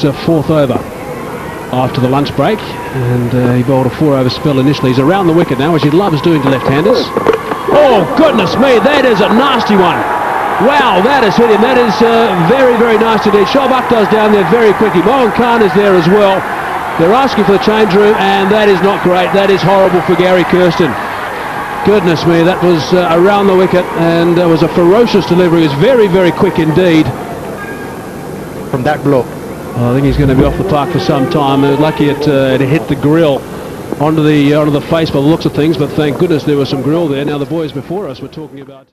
his uh, fourth over after the lunch break, and uh, he bowled a four-over spell initially. He's around the wicket now, as he loves doing to left-handers. Oh, goodness me, that is a nasty one. Wow, that has hit him. That is uh, very, very nasty indeed. Shoaib Akhtar's down there very quickly. Moin Khan is there as well. They're asking for the change room, and that is not great. That is horrible for Gary Kirsten. Goodness me, that was uh, around the wicket, and it was a ferocious delivery. It was very, very quick indeed. From that blow. I think he's going to be off the park for some time. Lucky it, uh, it hit the grill onto the onto the face by the looks of things, but thank goodness there was some grill there. Now the boys before us were talking about.